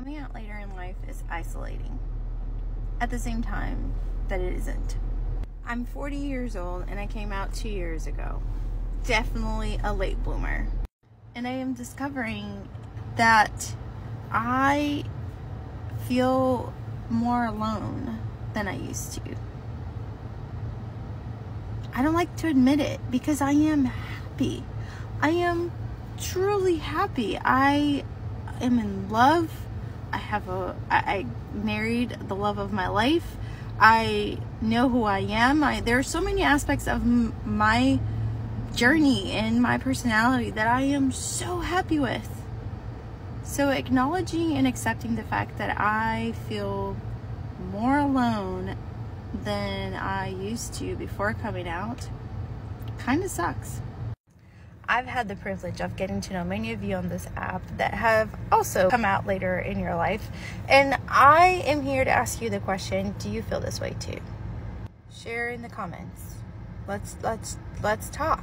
Coming out later in life is isolating. At the same time that it isn't. I'm 40 years old and I came out two years ago. Definitely a late bloomer. And I am discovering that I feel more alone than I used to. I don't like to admit it because I am happy. I am truly happy. I am in love. I have a, I, I married the love of my life. I know who I am. I, there are so many aspects of m- my journey and my personality that I am so happy with. So, acknowledging and accepting the fact that I feel more alone than I used to before coming out kind of sucks. I've had the privilege of getting to know many of you on this app that have also come out later in your life. And I am here to ask you the question, do you feel this way too? Share in the comments. Let's let's let's talk.